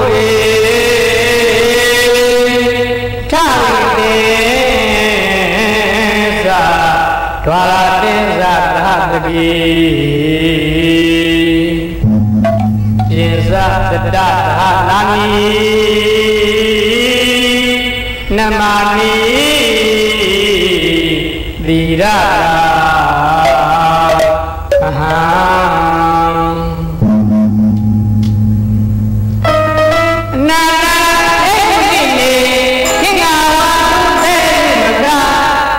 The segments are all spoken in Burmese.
ဟုတ်၏ထရိတေသာဒွာရတင်္ဇာသဟတကိယေဇာသတ္တသဟနာမိနမာမိသီရ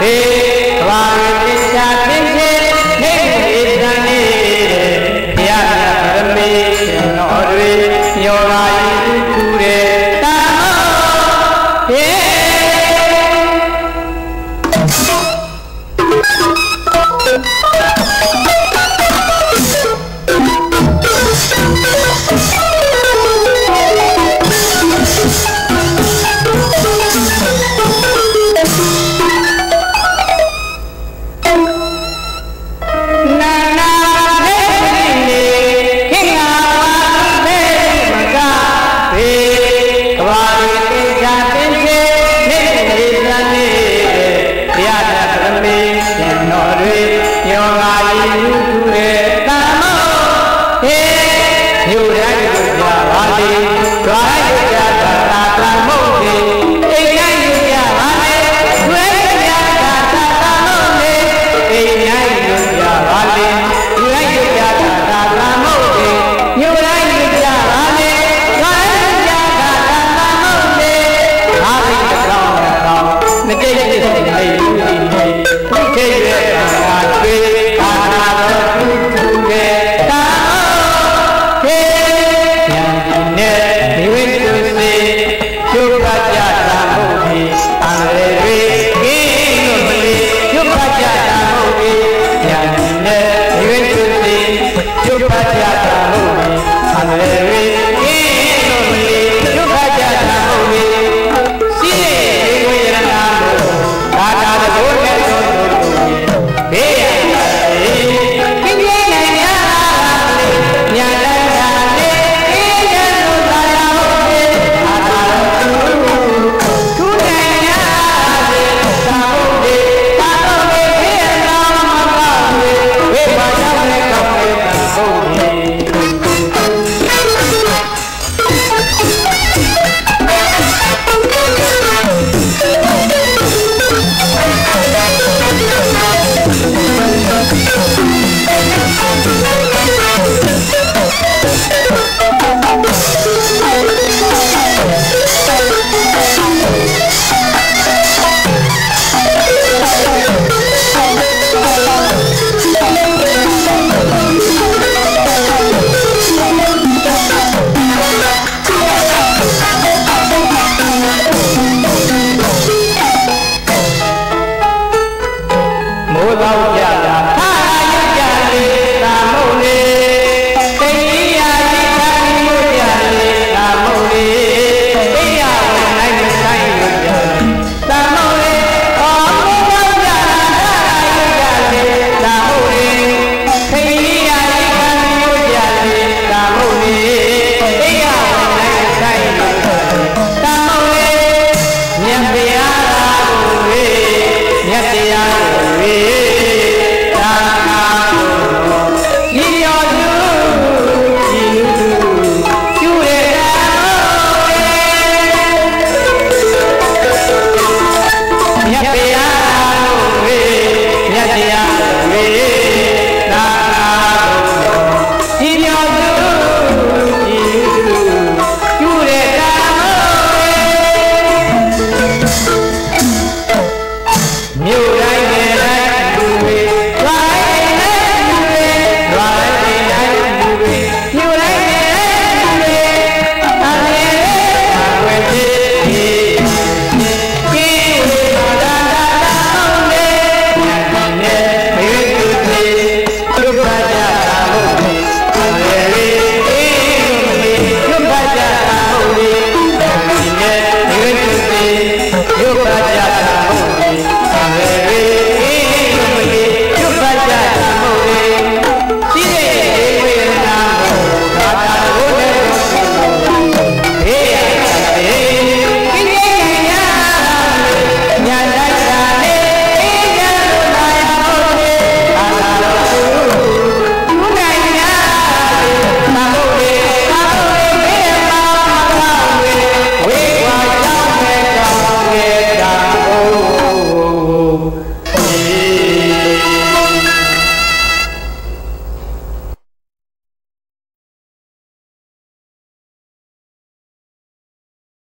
တေဘာဝိသသင်္ခေနေမေတ္တနေတရားမြတ်ပရမေရှင်တော်တွေပြောတာ जय राधे राधे क्या करता मोहे ပြုတ်ပါကြတာဟုတ်ပြီအန္တရာယ်ကြီးလို့လေပြုတ်ပါကြတာဟုတ်ပြီရှိတဲ့ဝိရဏတို့ဒါသာသဘောနဲ့ဆိုလို့ဘေးရ 哎呀呀